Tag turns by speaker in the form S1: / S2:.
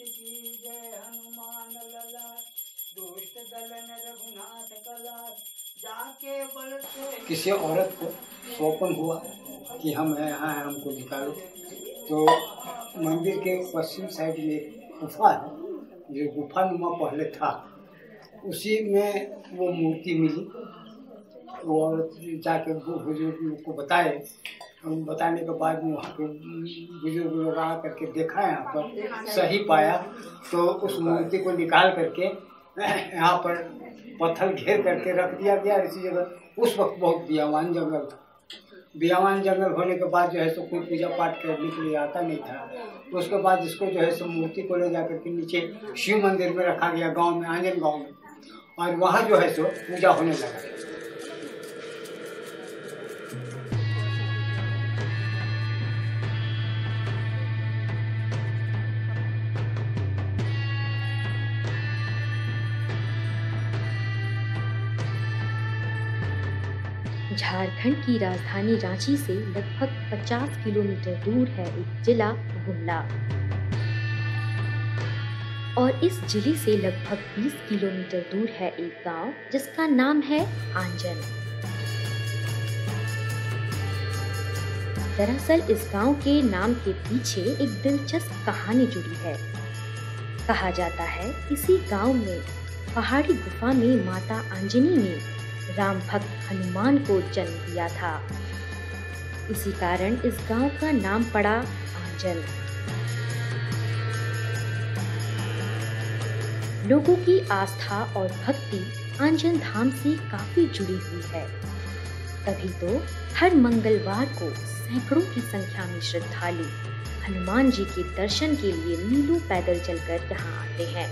S1: की जय हनुमान लला, दुष्ट रघुनाथ कला, जाके बल किसी औरत को स्वप्न हुआ कि हम यहाँ हैं, हमको निकालो। तो मंदिर के पश्चिम साइड में एक गुफा है जो गुफा नुमा पहले था। उसी में वो मूर्ति मिली। वो औरत जाके बुज़ुर्ग लोग को बताए हम बताने के बाद में वहाँ पे बुज़ुर्ग लोग आ करके देखा यहाँ पर, सही पाया। तो उस मूर्ति को निकाल करके यहाँ पर पत्थर घेर करके रख दिया गया इसी जगह उस वक्त बहुत बियावान जंगल था। बियावान जंगल होने के बाद जो है सो कोई पूजा पाठ करने के लिए आता नहीं था। तो उसके बाद इसको जो है सो मूर्ति को ले जा करके नीचे शिव मंदिर में रखा गया गाँव में, आंजन गाँव में। और वहाँ जो है सो पूजा होने लगा।
S2: झारखंड की राजधानी रांची से लगभग 50 किलोमीटर दूर है एक जिला, गुमला। और इस ज़िले से लगभग 20 किलोमीटर दूर है एक गाँव, जिसका नाम है आंजन। दरअसल इस गाँव के नाम के पीछे एक दिलचस्प कहानी जुड़ी है। कहा जाता है, इसी गाँव में पहाड़ी गुफा में माता आंजनी ने राम भक्त हनुमान को जन्म दिया था। इसी कारण इस गाँव का नाम पड़ा आंजन लोगों की आस्था और भक्ति आंजन धाम से काफ़ी जुड़ी हुई है। तभी तो हर मंगलवार को सैकड़ों की संख्या में श्रद्धालु हनुमान जी के दर्शन के लिए मीलों पैदल चलकर यहाँ आते हैं।